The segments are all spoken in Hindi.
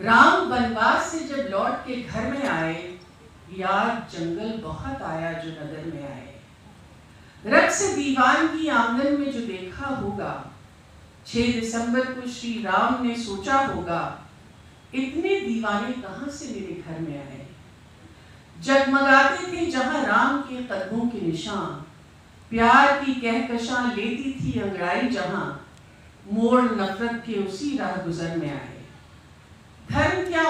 राम वनवास से जब लौट के घर में आए, यार जंगल बहुत आया जो नगर में आए। रथ से दीवान की आँगन में जो देखा होगा 6 दिसंबर को श्री राम ने सोचा होगा, इतने दीवाने कहाँ से मेरे घर में आए? जगमगाते थे जहाँ राम के कदमों के निशान। प्यार की कहकशां लेती थी अंगड़ाई जहाँ। मोड़ नफरत के उसी राह गुजर में आए।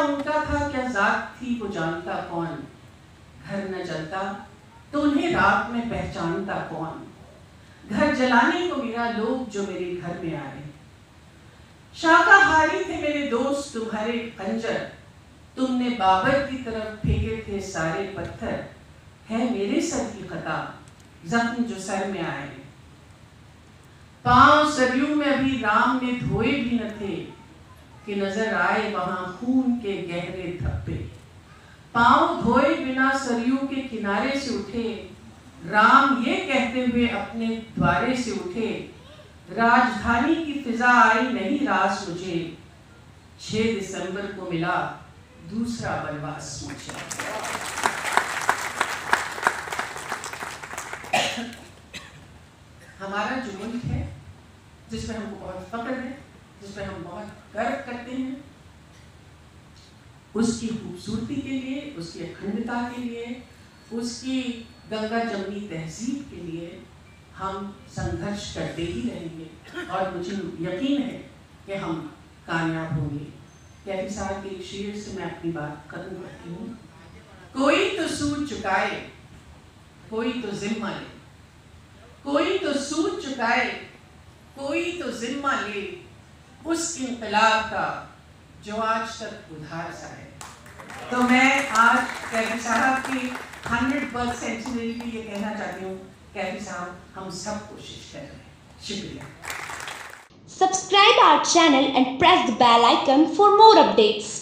उनका था क्या जात थी वो जानता कौन? घर न जलता तो उन्हें रात में पहचानता कौन? घर जलाने को मेरा लोग जो मेरे घर में आए। शाकाहारी थे मेरे दोस्त, तुम्हारे खंजर। तुमने बाबर की तरफ़ फेंके थे सारे पत्थर। है मेरे सर की खता, जख्म जो सर में आए। पाँव सरयू में अभी राम ने धोए भी न थे। कि नज़र आए वहाँ खून के गहरे धब्बे। पाँव धोए बिना सरयू के किनारे से उठे। राम ये कहते हुए अपने द्वारे से उठे। राजधानी की फिजा आई नहीं रास मुझे। 6 दिसंबर को मिला, दूसरा वनवास मुझे। हमारा जो मुल्क है, जिसमें हमको बहुत फख्र है जिसमें हम बहुत गर्व करते हैं। उसकी खूबसूरती के लिए, उसकी अखंडता के लिए, उसकी गंगा जमनी तहजीब के लिए हम संघर्ष करते ही रहेंगे। और मुझे यकीन है कि हम कामयाब होंगे। कैफी साहब के शेर से मैं अपनी बात खत्म करती हूँ। कोई तो सूझ चुकाए, कोई तो जिम्मा ले। कोई तो सूझ चुकाए, कोई तो जिम्मा ले। उस इनकलाब का जो आज तक उधार सा है तो मैं आज कैफी साहब की हंड्रेड बर्थ सेंचुरी भी ये कहना चाहती हूँ, कैफी साहब, हम सब कोशिश कर रहे हैं। शुक्रिया। Subscribe our channel and press the bell icon for more updates.